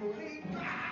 truly God.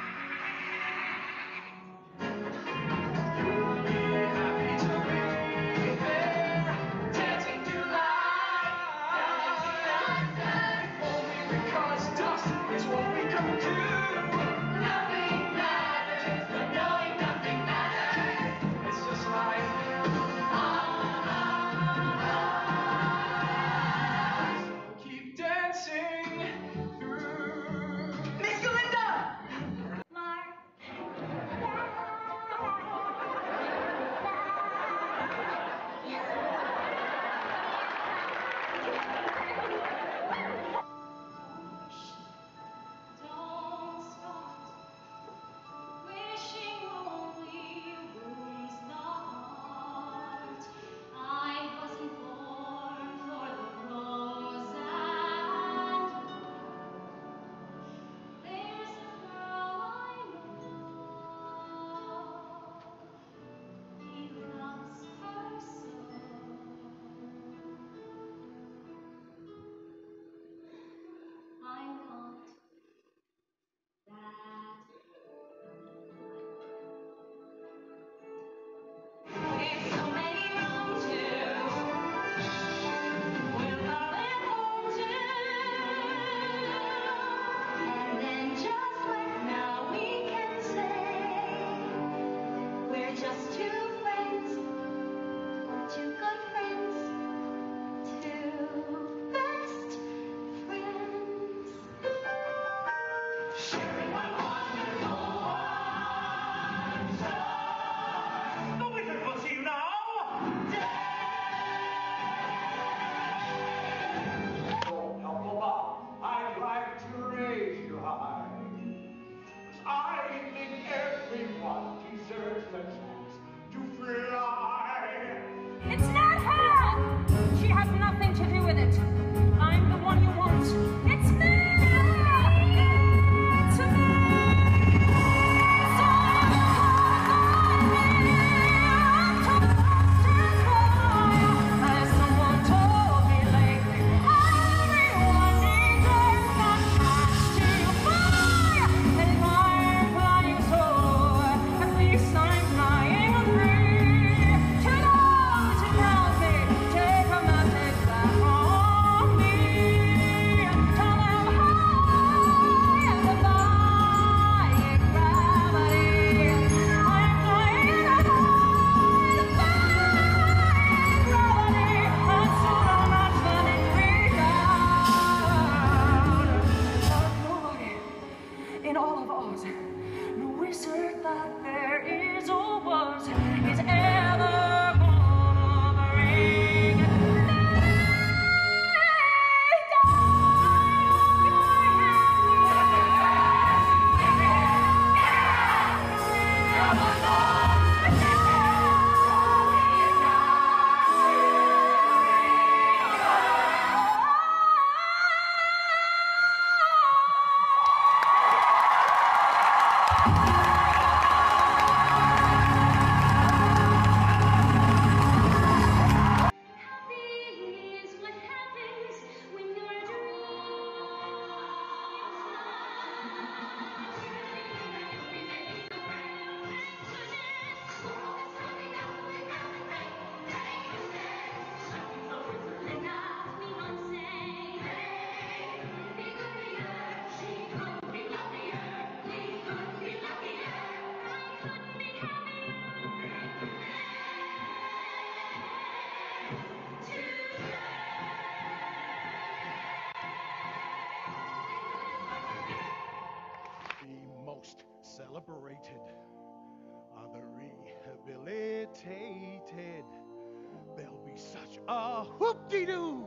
a whoop-de-doo,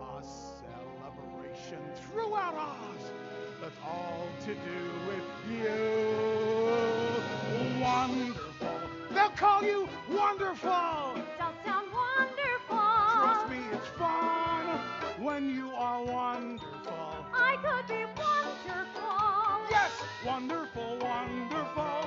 a celebration throughout Oz. that's all to do with you. Wonderful. They'll call you Wonderful. It does sound wonderful. Trust me, it's fun when you are wonderful. I could be wonderful. Yes, wonderful, wonderful.